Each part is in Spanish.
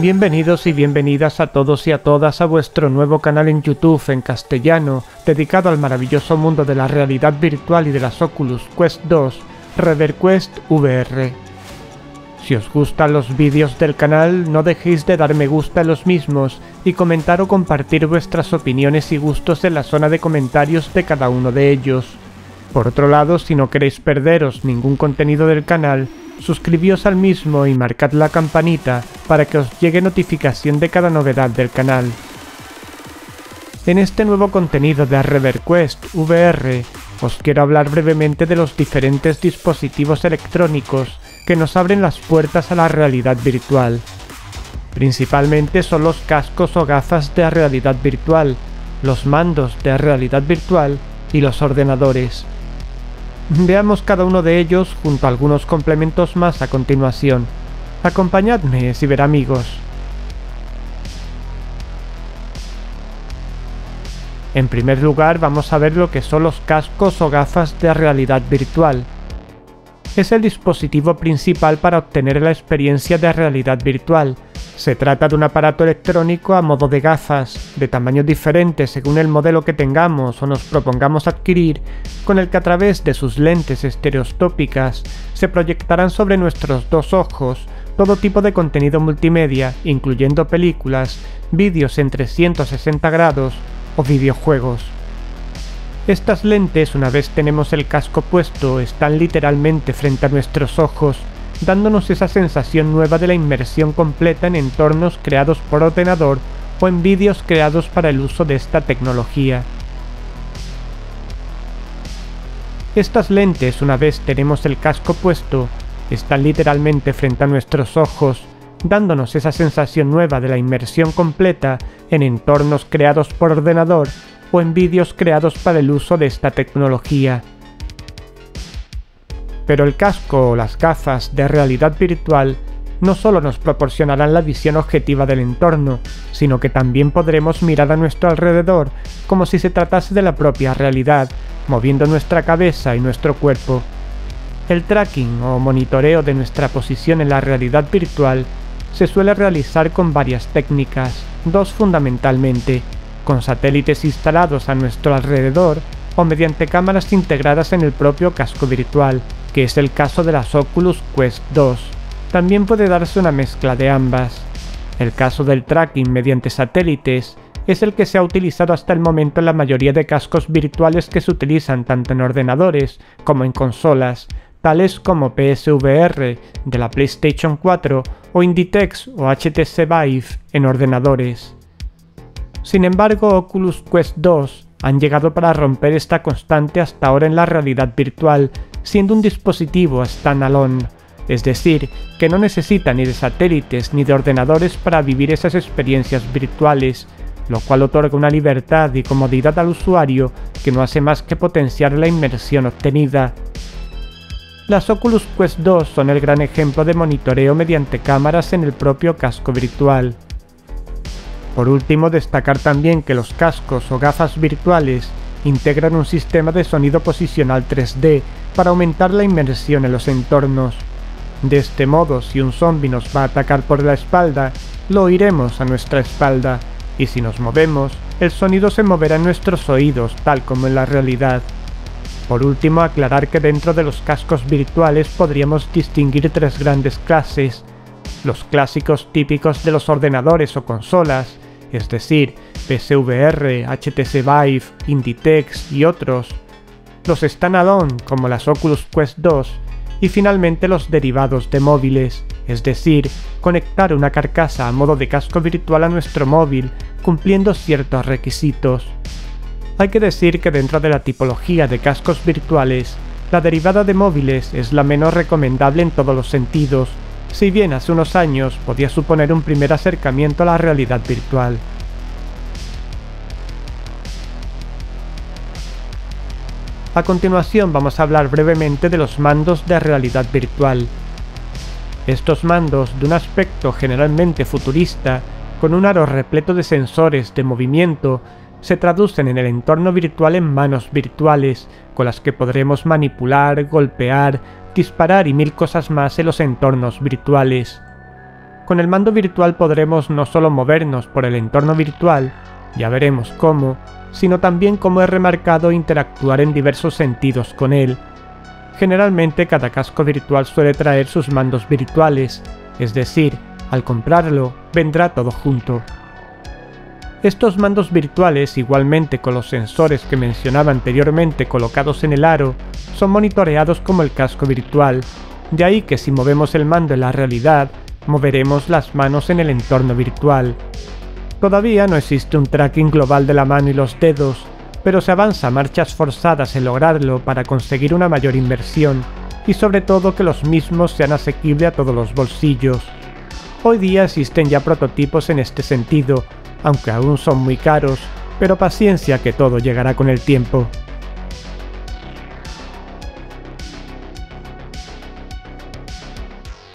Bienvenidos y bienvenidas a todos y a todas a vuestro nuevo canal en YouTube en castellano, dedicado al maravilloso mundo de la realidad virtual y de las Oculus Quest 2, ReverQuest VR. Si os gustan los vídeos del canal, no dejéis de dar me gusta a los mismos y comentar o compartir vuestras opiniones y gustos en la zona de comentarios de cada uno de ellos. Por otro lado, si no queréis perderos ningún contenido del canal, suscribíos al mismo y marcad la campanita para que os llegue notificación de cada novedad del canal. En este nuevo contenido de ReverQuest VR os quiero hablar brevemente de los diferentes dispositivos electrónicos que nos abren las puertas a la realidad virtual. Principalmente son los cascos o gafas de realidad virtual, los mandos de realidad virtual y los ordenadores. Veamos cada uno de ellos junto a algunos complementos más a continuación. Acompañadme, ciberamigos. En primer lugar vamos a ver lo que son los cascos o gafas de realidad virtual. Es el dispositivo principal para obtener la experiencia de realidad virtual, se trata de un aparato electrónico a modo de gafas, de tamaño diferente según el modelo que tengamos o nos propongamos adquirir, con el que a través de sus lentes estereostópicas se proyectarán sobre nuestros dos ojos todo tipo de contenido multimedia, incluyendo películas, vídeos en 360 grados o videojuegos. Estas lentes, una vez tenemos el casco puesto, están literalmente frente a nuestros ojos dándonos esa sensación nueva de la inmersión completa en entornos creados por ordenador o en vídeos creados para el uso de esta tecnología. Estas lentes, una vez tenemos el casco puesto, están literalmente frente a nuestros ojos, dándonos esa sensación nueva de la inmersión completa en entornos creados por ordenador o en vídeos creados para el uso de esta tecnología pero el casco o las gafas de realidad virtual no solo nos proporcionarán la visión objetiva del entorno, sino que también podremos mirar a nuestro alrededor como si se tratase de la propia realidad, moviendo nuestra cabeza y nuestro cuerpo. El tracking o monitoreo de nuestra posición en la realidad virtual se suele realizar con varias técnicas, dos fundamentalmente, con satélites instalados a nuestro alrededor o mediante cámaras integradas en el propio casco virtual, que es el caso de las Oculus Quest 2. También puede darse una mezcla de ambas. El caso del tracking mediante satélites es el que se ha utilizado hasta el momento en la mayoría de cascos virtuales que se utilizan tanto en ordenadores como en consolas, tales como PSVR de la PlayStation 4 o Inditex o HTC Vive en ordenadores. Sin embargo, Oculus Quest 2 han llegado para romper esta constante hasta ahora en la realidad virtual siendo un dispositivo standalone, es decir, que no necesita ni de satélites ni de ordenadores para vivir esas experiencias virtuales, lo cual otorga una libertad y comodidad al usuario que no hace más que potenciar la inmersión obtenida. Las Oculus Quest 2 son el gran ejemplo de monitoreo mediante cámaras en el propio casco virtual. Por último, destacar también que los cascos o gafas virtuales integran un sistema de sonido posicional 3D para aumentar la inmersión en los entornos. De este modo, si un zombie nos va a atacar por la espalda, lo oiremos a nuestra espalda, y si nos movemos, el sonido se moverá en nuestros oídos tal como en la realidad. Por último, aclarar que dentro de los cascos virtuales podríamos distinguir tres grandes clases, los clásicos típicos de los ordenadores o consolas, es decir, PSVR, HTC Vive, Inditex y otros, los standalone como las Oculus Quest 2 y finalmente los derivados de móviles, es decir, conectar una carcasa a modo de casco virtual a nuestro móvil cumpliendo ciertos requisitos. Hay que decir que dentro de la tipología de cascos virtuales, la derivada de móviles es la menos recomendable en todos los sentidos, si bien hace unos años podía suponer un primer acercamiento a la realidad virtual. A continuación vamos a hablar brevemente de los mandos de realidad virtual. Estos mandos, de un aspecto generalmente futurista, con un aro repleto de sensores de movimiento, se traducen en el entorno virtual en manos virtuales, con las que podremos manipular, golpear, disparar y mil cosas más en los entornos virtuales. Con el mando virtual podremos no solo movernos por el entorno virtual, ya veremos cómo, sino también como he remarcado interactuar en diversos sentidos con él. Generalmente cada casco virtual suele traer sus mandos virtuales, es decir, al comprarlo vendrá todo junto. Estos mandos virtuales, igualmente con los sensores que mencionaba anteriormente colocados en el aro, son monitoreados como el casco virtual, de ahí que si movemos el mando en la realidad, moveremos las manos en el entorno virtual. Todavía no existe un tracking global de la mano y los dedos, pero se avanza marchas forzadas en lograrlo para conseguir una mayor inversión y sobre todo que los mismos sean asequibles a todos los bolsillos. Hoy día existen ya prototipos en este sentido, aunque aún son muy caros, pero paciencia que todo llegará con el tiempo.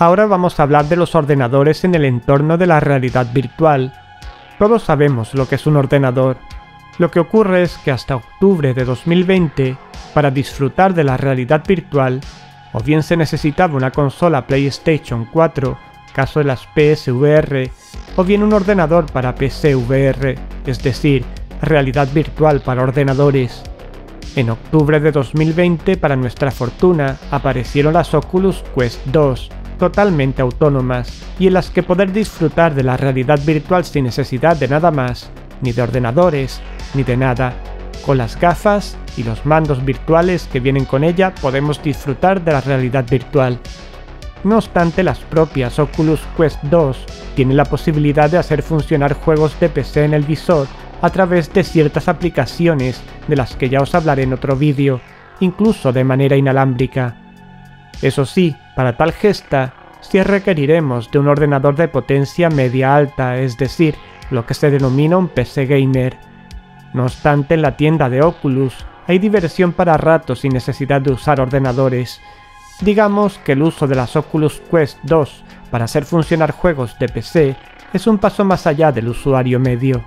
Ahora vamos a hablar de los ordenadores en el entorno de la realidad virtual, todos sabemos lo que es un ordenador. Lo que ocurre es que hasta octubre de 2020, para disfrutar de la realidad virtual, o bien se necesitaba una consola PlayStation 4, caso de las PSVR, o bien un ordenador para PCVR, es decir, realidad virtual para ordenadores. En octubre de 2020, para nuestra fortuna, aparecieron las Oculus Quest 2, totalmente autónomas y en las que poder disfrutar de la realidad virtual sin necesidad de nada más, ni de ordenadores, ni de nada. Con las gafas y los mandos virtuales que vienen con ella podemos disfrutar de la realidad virtual. No obstante, las propias Oculus Quest 2 tienen la posibilidad de hacer funcionar juegos de PC en el visor a través de ciertas aplicaciones de las que ya os hablaré en otro vídeo, incluso de manera inalámbrica. Eso sí, para tal gesta, sí requeriremos de un ordenador de potencia media alta, es decir, lo que se denomina un PC gamer. No obstante, en la tienda de Oculus hay diversión para ratos sin necesidad de usar ordenadores. Digamos que el uso de las Oculus Quest 2 para hacer funcionar juegos de PC es un paso más allá del usuario medio.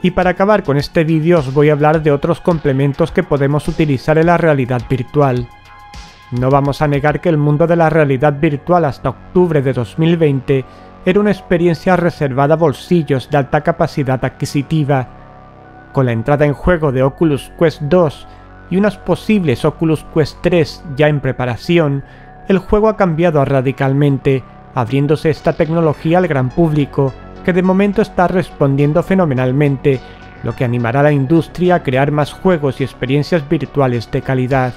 Y para acabar con este vídeo os voy a hablar de otros complementos que podemos utilizar en la realidad virtual. No vamos a negar que el mundo de la realidad virtual hasta octubre de 2020 era una experiencia reservada a bolsillos de alta capacidad adquisitiva. Con la entrada en juego de Oculus Quest 2 y unas posibles Oculus Quest 3 ya en preparación, el juego ha cambiado radicalmente, abriéndose esta tecnología al gran público que de momento está respondiendo fenomenalmente, lo que animará a la industria a crear más juegos y experiencias virtuales de calidad.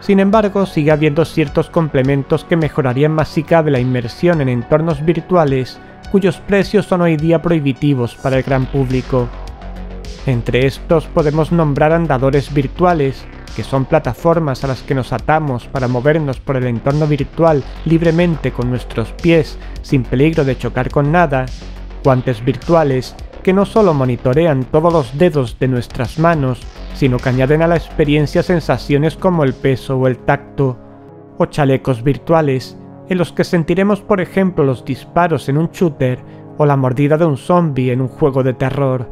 Sin embargo, sigue habiendo ciertos complementos que mejorarían más si cabe la inmersión en entornos virtuales, cuyos precios son hoy día prohibitivos para el gran público. Entre estos podemos nombrar andadores virtuales, que son plataformas a las que nos atamos para movernos por el entorno virtual libremente con nuestros pies, sin peligro de chocar con nada, guantes virtuales que no solo monitorean todos los dedos de nuestras manos, sino que añaden a la experiencia sensaciones como el peso o el tacto, o chalecos virtuales, en los que sentiremos por ejemplo los disparos en un shooter o la mordida de un zombie en un juego de terror.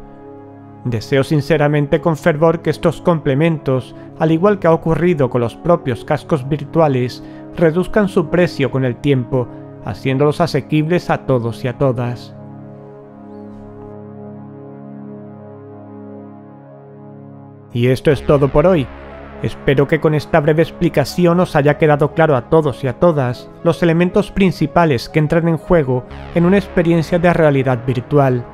Deseo sinceramente con fervor que estos complementos, al igual que ha ocurrido con los propios cascos virtuales, reduzcan su precio con el tiempo, haciéndolos asequibles a todos y a todas. Y esto es todo por hoy. Espero que con esta breve explicación os haya quedado claro a todos y a todas los elementos principales que entran en juego en una experiencia de realidad virtual.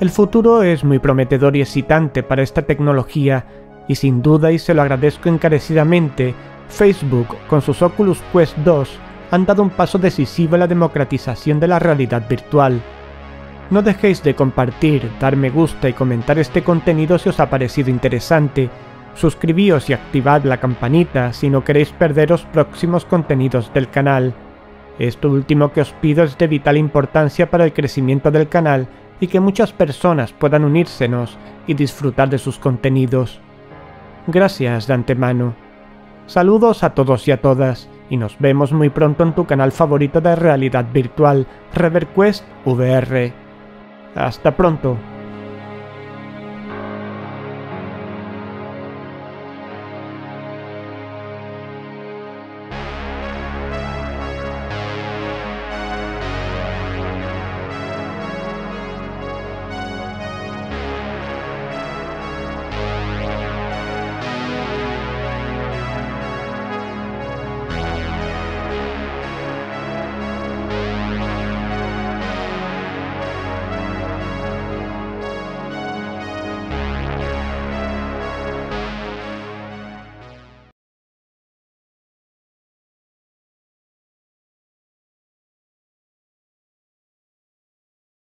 El futuro es muy prometedor y excitante para esta tecnología y sin duda y se lo agradezco encarecidamente, Facebook con sus Oculus Quest 2 han dado un paso decisivo en la democratización de la realidad virtual no dejéis de compartir, dar me gusta y comentar este contenido si os ha parecido interesante. Suscribíos y activad la campanita si no queréis perderos próximos contenidos del canal. Esto último que os pido es de vital importancia para el crecimiento del canal y que muchas personas puedan unírsenos y disfrutar de sus contenidos. Gracias de antemano. Saludos a todos y a todas, y nos vemos muy pronto en tu canal favorito de realidad virtual, ReverQuest VR. Hasta pronto.